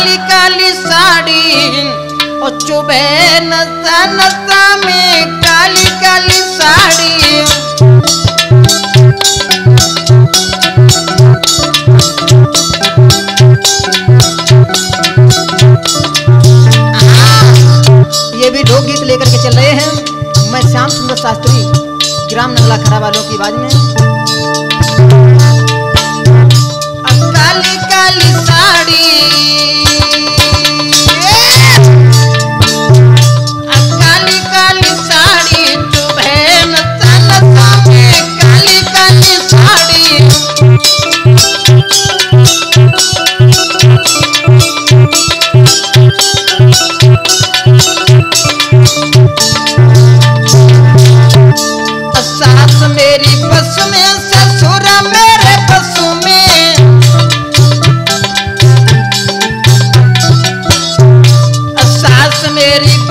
काली काली साड़ी ओ चुभे नसा नसा में काली काली साड़ी। ये भी लोकगीत लेकर के चल रहे हैं। मैं श्याम सुंदर शास्त्री, ग्राम नंगला खड़ा वालों की आवाज़ में। काली काली साड़ी। तेरी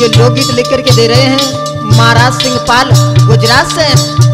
ये लोकगीत लिख करके दे रहे हैं महाराज सिंह पाल गुजरात से।